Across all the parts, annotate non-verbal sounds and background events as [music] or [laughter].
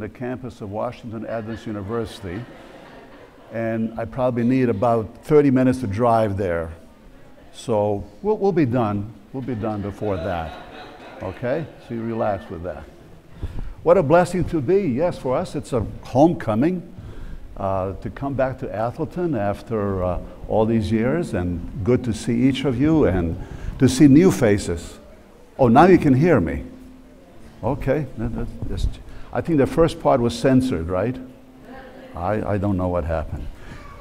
the campus of Washington Adventist University, and I probably need about 30 minutes to drive there. So we'll, we'll be done. We'll be done before that. Okay? So you relax with that. What a blessing to be. Yes, for us, it's a homecoming uh, to come back to Atholton after uh, all these years, and good to see each of you and to see new faces. Oh, now you can hear me. Okay. I think the first part was censored, right? I, I don't know what happened.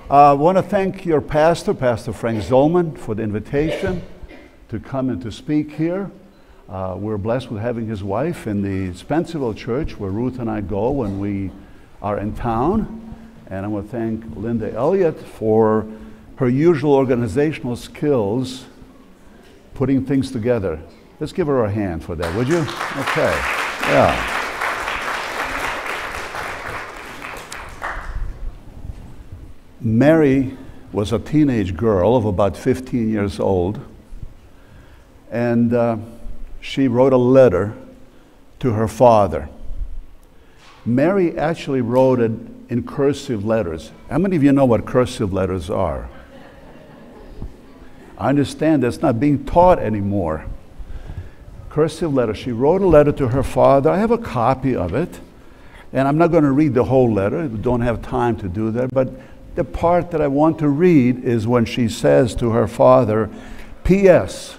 I uh, want to thank your pastor, Pastor Frank Zolman, for the invitation to come and to speak here. Uh, we're blessed with having his wife in the Spencerville Church, where Ruth and I go when we are in town. And I want to thank Linda Elliott for her usual organizational skills putting things together. Let's give her a hand for that, would you? Okay. Yeah. Mary was a teenage girl of about 15 years old, and uh, she wrote a letter to her father. Mary actually wrote it in cursive letters. How many of you know what cursive letters are? I understand that's not being taught anymore. Cursive letter. She wrote a letter to her father. I have a copy of it. And I'm not going to read the whole letter. We don't have time to do that. But the part that I want to read is when she says to her father, P.S.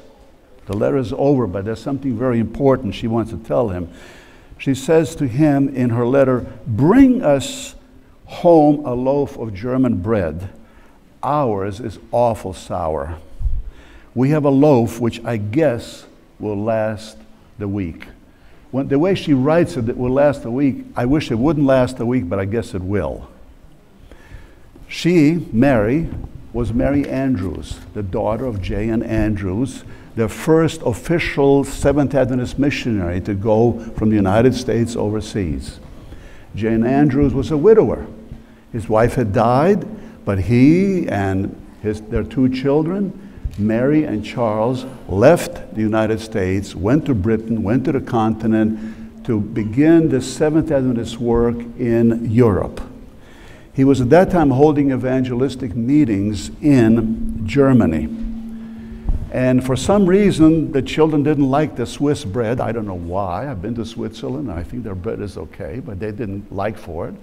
The letter is over, but there's something very important she wants to tell him. She says to him in her letter, Bring us home a loaf of German bread. Ours is awful sour. We have a loaf which I guess will last the week. When, the way she writes it, it will last a week. I wish it wouldn't last a week, but I guess it will. She, Mary, was Mary Andrews, the daughter of J. N. Andrews, the first official Seventh Adventist missionary to go from the United States overseas. J. N. Andrews was a widower. His wife had died, but he and his, their two children, Mary and Charles, left the United States, went to Britain, went to the continent to begin the Seventh Adventist work in Europe. He was at that time holding evangelistic meetings in Germany. And for some reason, the children didn't like the Swiss bread. I don't know why. I've been to Switzerland. I think their bread is okay, but they didn't like for it.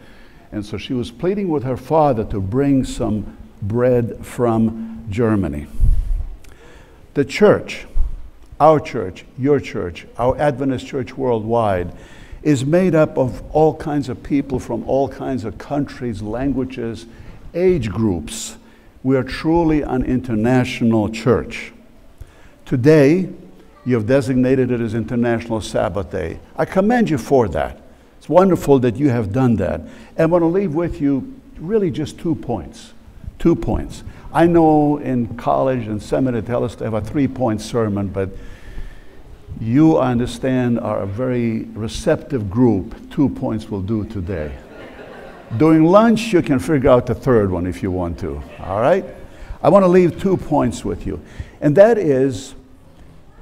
And so she was pleading with her father to bring some bread from Germany. The church, our church, your church, our Adventist church worldwide, is made up of all kinds of people from all kinds of countries, languages, age groups. We are truly an international church. Today, you have designated it as International Sabbath Day. I commend you for that. It's wonderful that you have done that. And I want to leave with you really just two points. Two points. I know in college and seminary they tell us to have a three point sermon, but you, I understand, are a very receptive group. Two points will do today. During lunch, you can figure out the third one if you want to. All right? I want to leave two points with you. And that is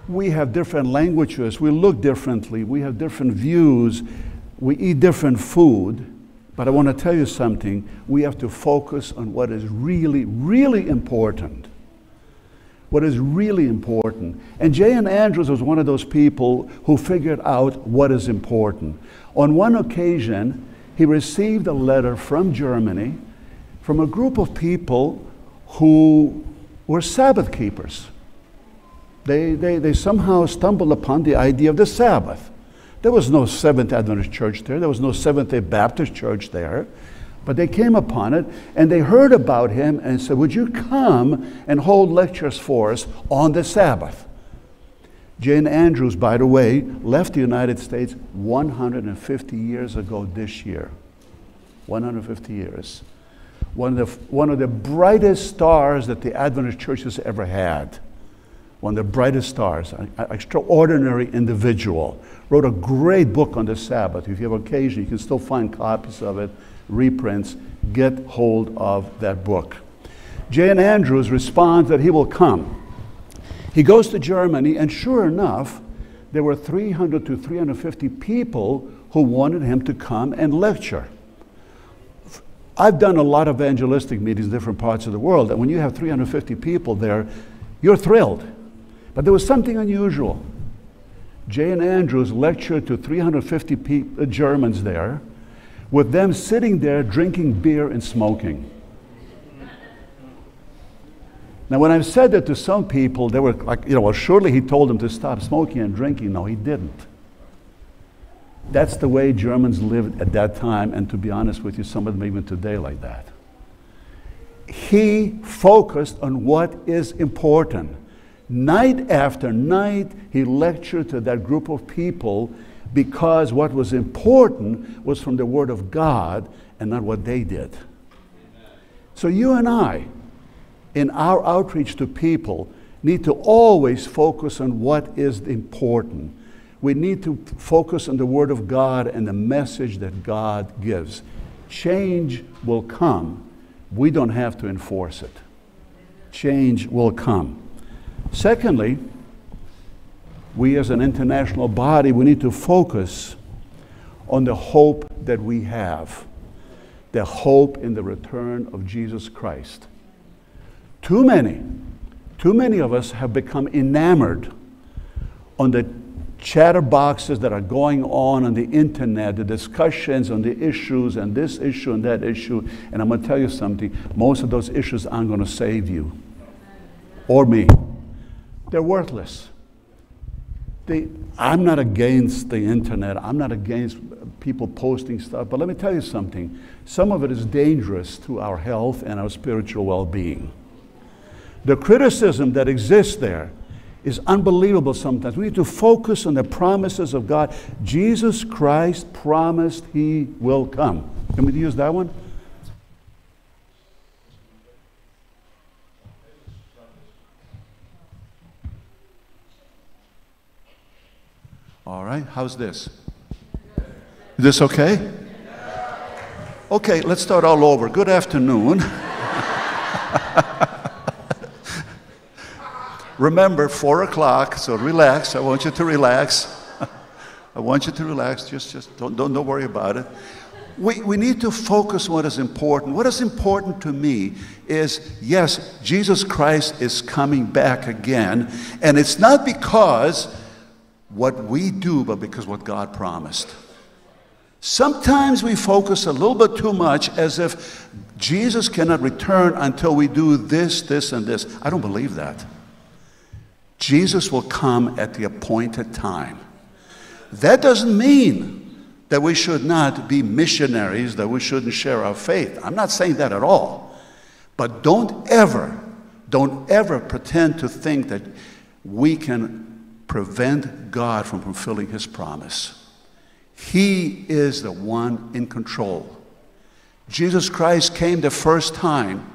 we have different languages, we look differently, we have different views, we eat different food. But I want to tell you something. We have to focus on what is really, really important. What is really important. And J. N. Andrews was one of those people who figured out what is important. On one occasion, he received a letter from Germany from a group of people who were Sabbath keepers. They, they, they somehow stumbled upon the idea of the Sabbath. There was no Seventh Adventist church there, there was no Seventh day Baptist church there. But they came upon it and they heard about him and said, Would you come and hold lectures for us on the Sabbath? J. N. Andrews, by the way, left the United States 150 years ago this year. 150 years one of the, one of the brightest stars that the Adventist church has ever had. One of the brightest stars, an extraordinary individual. Wrote a great book on the Sabbath. If you have occasion, you can still find copies of it, reprints. Get hold of that book. J. N. Andrews responds that he will come. He goes to Germany, and sure enough, there were 300 to 350 people who wanted him to come and lecture. I've done a lot of evangelistic meetings in different parts of the world, and when you have 350 people there, you're thrilled. But there was something unusual. J.N. Andrews lectured to 350 pe- uh, Germans there, with them sitting there drinking beer and smoking. Now, when I've said that to some people, they were like, you know, well, surely he told them to stop smoking and drinking. No, he didn't. That's the way Germans lived at that time, and to be honest with you, some of them even today like that. He focused on what is important. Night after night, he lectured to that group of people because what was important was from the Word of God and not what they did. So, you and I, in our outreach to people, need to always focus on what is important. We need to focus on the Word of God and the message that God gives. Change will come. We don't have to enforce it. Change will come. Secondly, we as an international body, we need to focus on the hope that we have the hope in the return of Jesus Christ. Too many, too many of us have become enamored on the chatterboxes that are going on on the internet, the discussions on the issues and this issue and that issue. And I'm going to tell you something most of those issues aren't going to save you or me. They're worthless. The, I'm not against the internet. I'm not against people posting stuff. But let me tell you something. Some of it is dangerous to our health and our spiritual well being. The criticism that exists there is unbelievable sometimes. We need to focus on the promises of God. Jesus Christ promised he will come. Can we use that one? All right, how's this? Is this okay? Okay, let's start all over. Good afternoon. [laughs] Remember, four o'clock, so relax. I want you to relax. [laughs] I want you to relax. Just, just don't, don't, don't worry about it. We, we need to focus on what is important. What is important to me is yes, Jesus Christ is coming back again. And it's not because what we do, but because what God promised. Sometimes we focus a little bit too much as if Jesus cannot return until we do this, this, and this. I don't believe that. Jesus will come at the appointed time. That doesn't mean that we should not be missionaries, that we shouldn't share our faith. I'm not saying that at all. But don't ever, don't ever pretend to think that we can prevent God from fulfilling his promise. He is the one in control. Jesus Christ came the first time,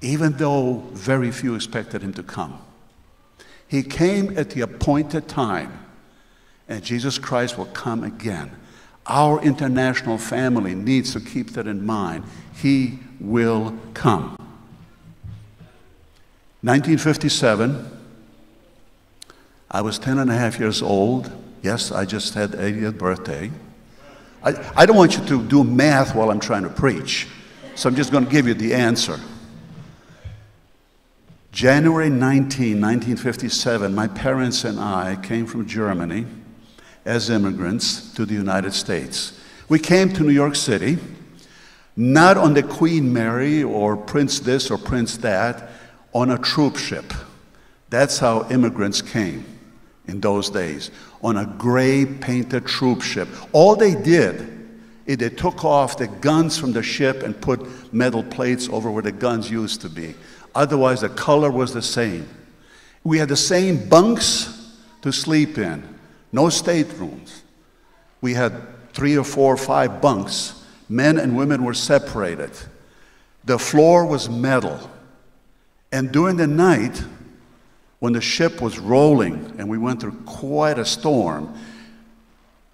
even though very few expected him to come. He came at the appointed time, and Jesus Christ will come again. Our international family needs to keep that in mind. He will come. 1957, I was 10 and a half years old. Yes, I just had 80th birthday. I, I don't want you to do math while I'm trying to preach, so I'm just going to give you the answer. January 19, 1957, my parents and I came from Germany as immigrants to the United States. We came to New York City, not on the Queen Mary or Prince this or Prince that, on a troop ship. That's how immigrants came in those days on a gray painted troop ship. All they did is they took off the guns from the ship and put metal plates over where the guns used to be. Otherwise, the color was the same. We had the same bunks to sleep in, no staterooms. We had three or four or five bunks. Men and women were separated. The floor was metal. And during the night, when the ship was rolling and we went through quite a storm,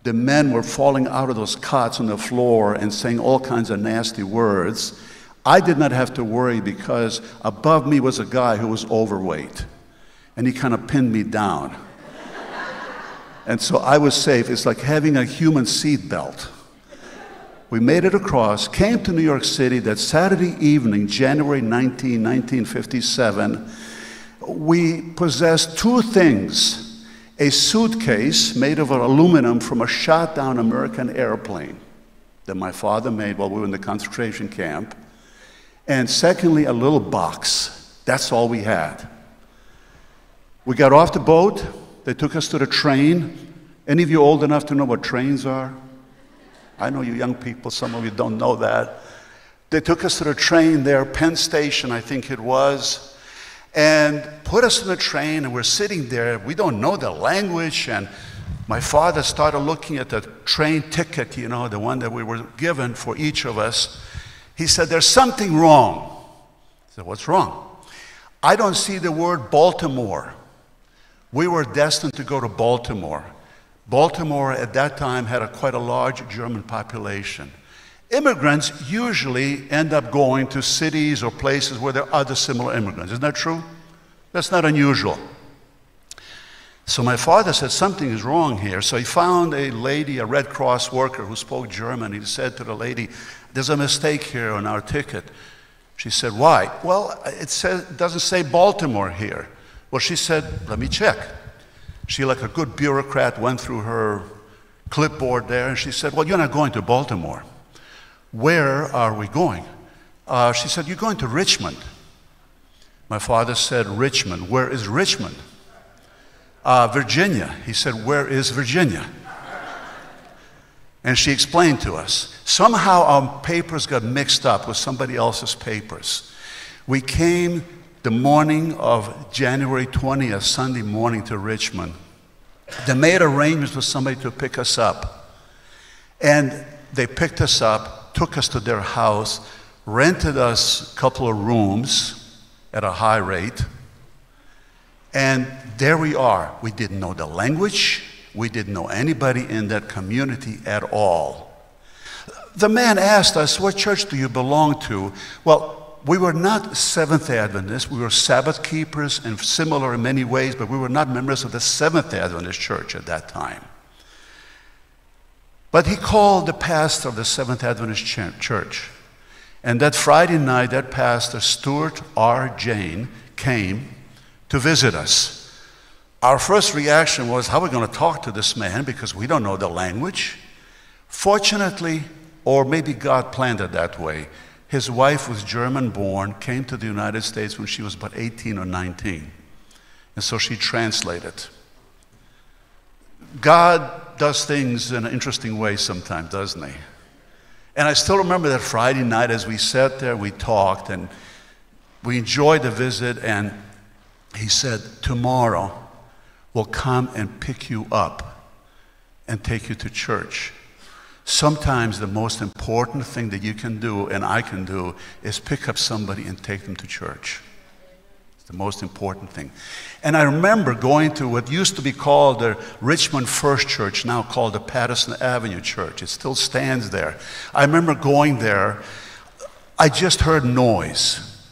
the men were falling out of those cots on the floor and saying all kinds of nasty words. I did not have to worry because above me was a guy who was overweight and he kind of pinned me down. [laughs] And so I was safe. It's like having a human seat belt. We made it across, came to New York City that Saturday evening, January 19, 1957. We possessed two things a suitcase made of aluminum from a shot down American airplane that my father made while we were in the concentration camp. And secondly, a little box. That's all we had. We got off the boat. They took us to the train. Any of you old enough to know what trains are? I know you young people, some of you don't know that. They took us to the train there, Penn Station, I think it was, and put us in the train, and we're sitting there. We don't know the language, and my father started looking at the train ticket, you know, the one that we were given for each of us. He said, There's something wrong. I said, What's wrong? I don't see the word Baltimore. We were destined to go to Baltimore. Baltimore at that time had a, quite a large German population. Immigrants usually end up going to cities or places where there are other similar immigrants. Isn't that true? That's not unusual. So my father said, Something is wrong here. So he found a lady, a Red Cross worker who spoke German. He said to the lady, There's a mistake here on our ticket. She said, Why? Well, it, says, doesn't say Baltimore here. Well, she said, Let me check. She, like a good bureaucrat, went through her clipboard there and she said, Well, you're not going to Baltimore. Where are we going? Uh, she said, You're going to Richmond. My father said, Richmond. Where is Richmond? Uh, Virginia. He said, Where is Virginia? And she explained to us. Somehow our papers got mixed up with somebody else's papers. We came the morning of January 20th, Sunday morning, to Richmond. They made arrangements for somebody to pick us up. And they picked us up, took us to their house, rented us a couple of rooms at a high rate. And there we are. We didn't know the language, we didn't know anybody in that community at all. The man asked us, What church do you belong to? Well, we were not Seventh Adventists. We were Sabbath keepers and similar in many ways, but we were not members of the Seventh Adventist church at that time. But he called the pastor of the Seventh Adventist church. And that Friday night, that pastor, Stuart R. Jane, came to visit us. Our first reaction was, How are we going to talk to this man? Because we don't know the language. Fortunately, or maybe God planned it that way, his wife was German born, came to the United States when she was about 18 or 19. And so she translated. God does things in an interesting way sometimes, doesn't he? And I still remember that Friday night as we sat there, we talked, and we enjoyed the visit. And he said, Tomorrow we'll come and pick you up and take you to church. Sometimes the most important thing that you can do and I can do is pick up somebody and take them to church. The most important thing. And I remember going to what used to be called the Richmond First Church, now called the Patterson Avenue Church. It still stands there. I remember going there. I just heard noise.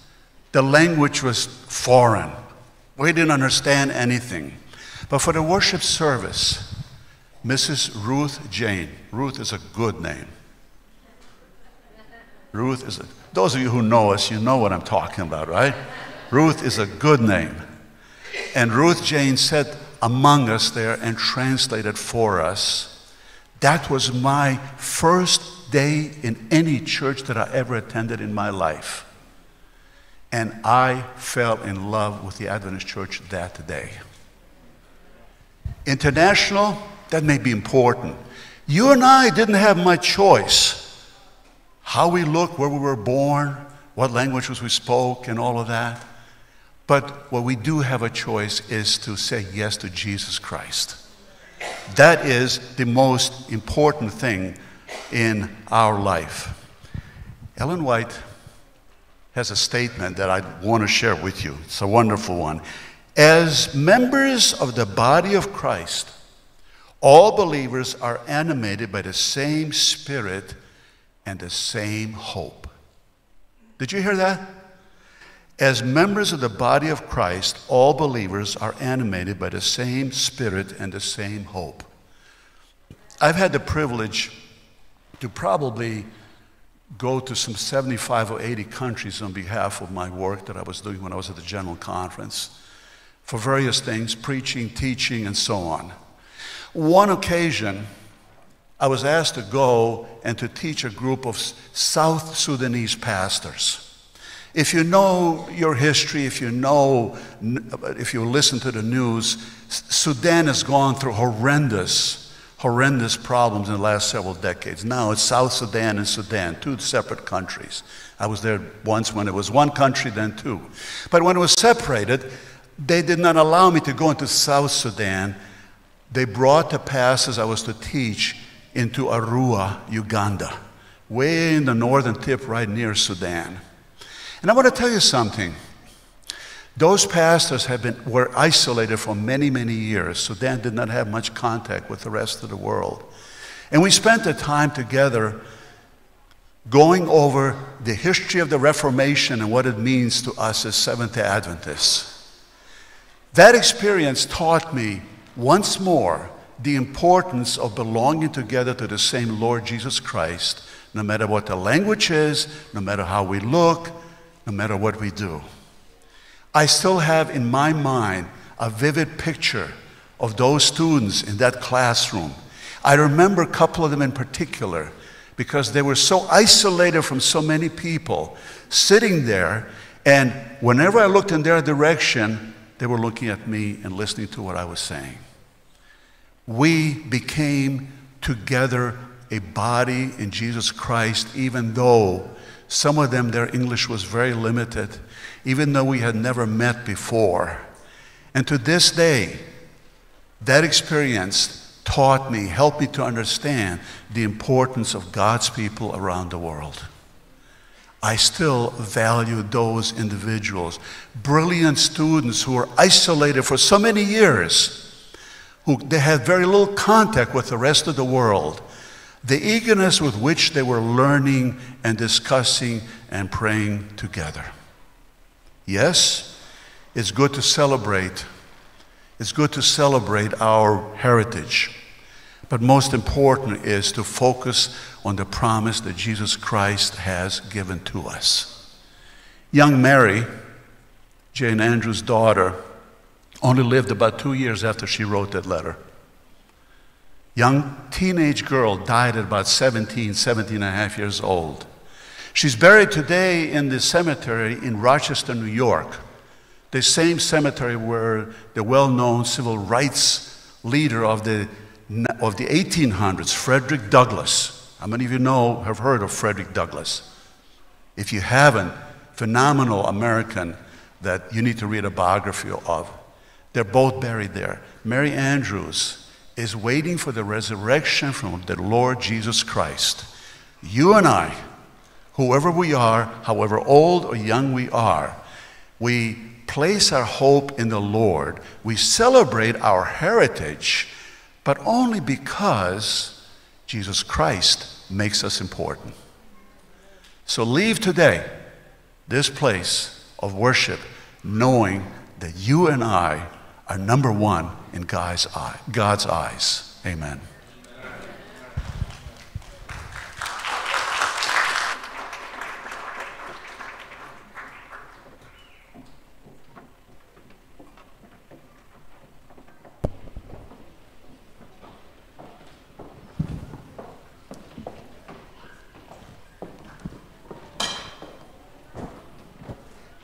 The language was foreign. We didn't understand anything. But for the worship service, Mrs. Ruth Jane. Ruth is a good name. Ruth is a, those of you who know us, you know what I'm talking about, right? Ruth is a good name. And Ruth Jane said among us there and translated for us. That was my first day in any church that I ever attended in my life. And I fell in love with the Adventist church that day. International, that may be important. You and I didn't have much choice. How we look, where we were born, what languages we spoke, and all of that. But what we do have a choice is to say yes to Jesus Christ. That is the most important thing in our life. Ellen White has a statement that I want to share with you. It's a wonderful one. As members of the body of Christ, all believers are animated by the same spirit and the same hope. Did you hear that? As members of the body of Christ, all believers are animated by the same spirit and the same hope. I've had the privilege to probably go to some 75 or 80 countries on behalf of my work that I was doing when I was at the General Conference for various things preaching, teaching, and so on. One occasion, I was asked to go and to teach a group of South Sudanese pastors. If you know your history, if you know, if you listen to the news, Sudan has gone through horrendous horrendous problems in the last several decades. Now it's South Sudan and Sudan, two separate countries. I was there once when it was one country, then two. But when it was separated, they did not allow me to go into South Sudan. They brought the pastors I was to teach into Arua, Uganda, way in the northern tip, right near Sudan. And I want to tell you something. Those pastors have been, were isolated for many, many years. Sudan did not have much contact with the rest of the world. And we spent the time together going over the history of the Reformation and what it means to us as Seventh day Adventists. That experience taught me once more the importance of belonging together to the same Lord Jesus Christ, no matter what the language is, no matter how we look, no matter what we do. I still have in my mind a vivid picture of those students in that classroom. I remember a couple of them in particular because they were so isolated from so many people, sitting there, and whenever I looked in their direction, they were looking at me and listening to what I was saying. We became together a body in Jesus Christ, even though some of them, their English was very limited even though we had never met before. And to this day, that experience taught me, helped me to understand the importance of God's people around the world. I still value those individuals, brilliant students who were isolated for so many years, who they had very little contact with the rest of the world. The eagerness with which they were learning and discussing and praying together. Yes, it's good to celebrate. It's good to celebrate our heritage. But most important is to focus on the promise that Jesus Christ has given to us. Young Mary, J. N. Andrews' daughter, only lived about two years after she wrote that letter. Young teenage girl died at about 17, 17 and a half years old. She's buried today in the cemetery in Rochester, New York, the same cemetery where the well known civil rights leader of the, of the 1800s, Frederick Douglass. How many of you know, have heard of Frederick Douglass? If you haven't, phenomenal American that you need to read a biography of. They're both buried there. Mary Andrews is waiting for the resurrection from the Lord Jesus Christ. You and I, whoever we are, however old or young we are, we place our hope in the Lord. We celebrate our heritage, but only because Jesus Christ makes us important. So leave today this place of worship knowing that you and I are number one in God's, eye, God's eyes. Amen.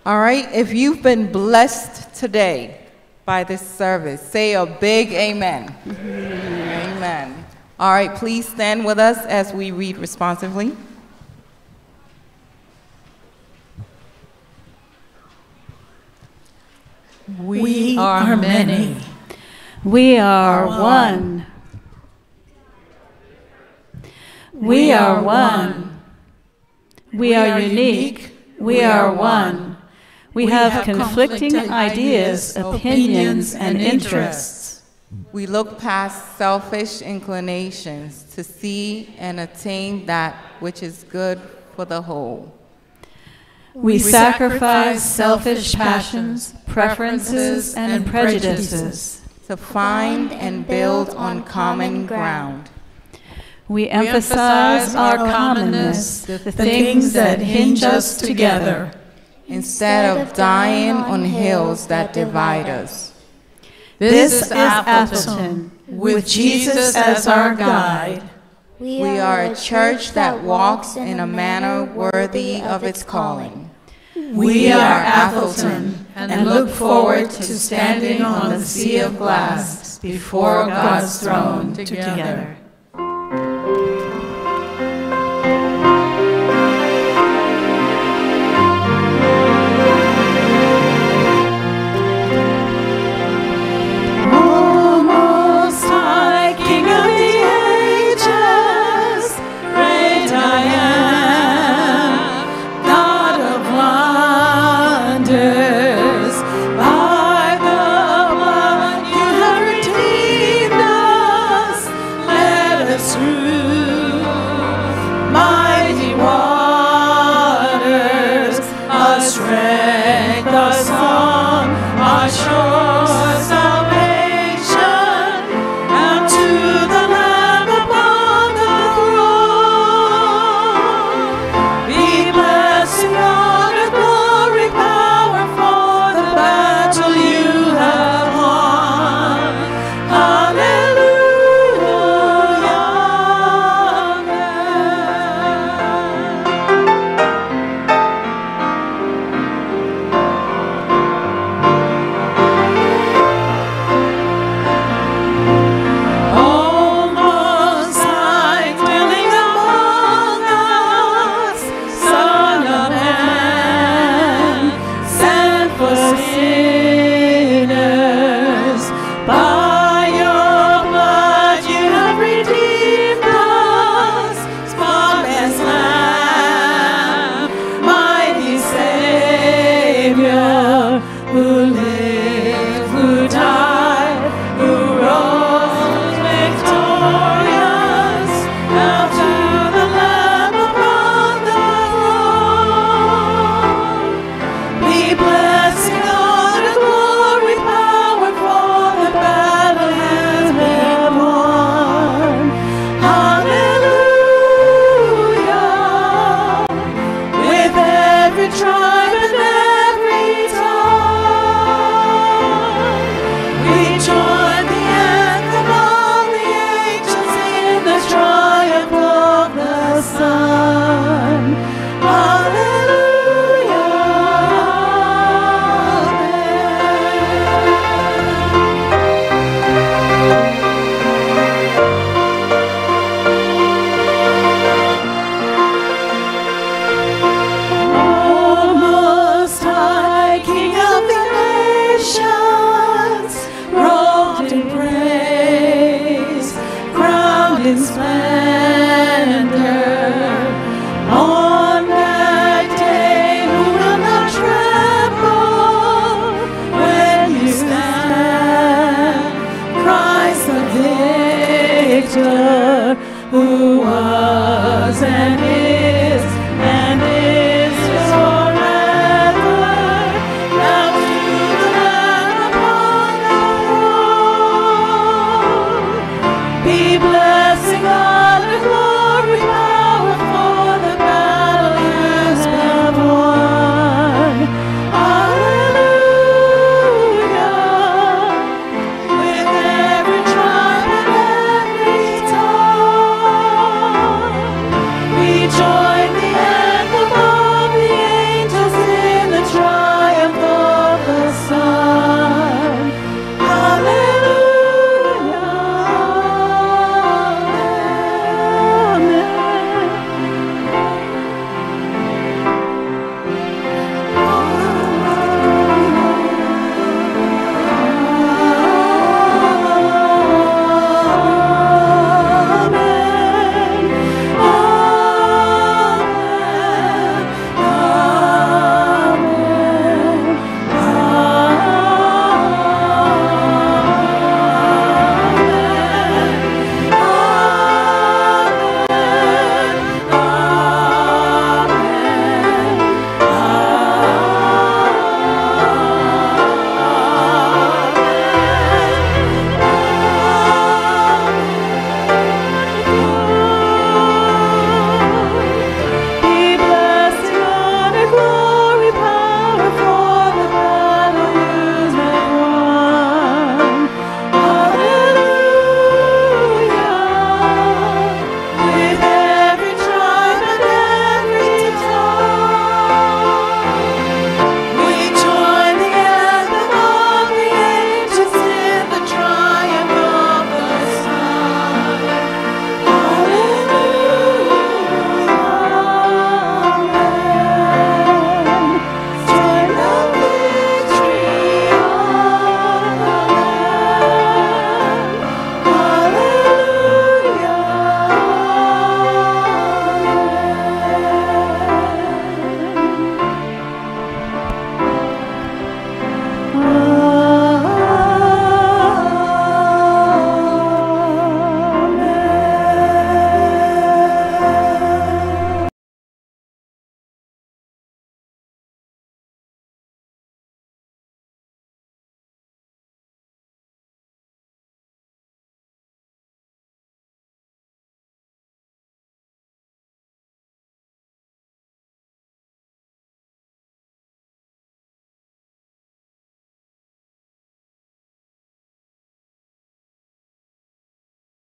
All right, if you've been blessed today by this service, say a big amen. amen. All right, please stand with us as we read responsively. We are many. We are one. We are one. We are unique. We are one. We, we have, have conflicting, conflicting ideas, opinions, and interests. We look past selfish inclinations to see and attain that which is good for the whole. We sacrifice selfish passions, preferences, and prejudices. to find and build on common ground. We emphasize our commonness, the things that hinge us together. Instead of dying on hills that divide us. This is Atholton, with Jesus as our guide. We are a church that walks in a manner worthy of its calling. We are Atholton and look forward to standing on the sea of glass before God's throne together.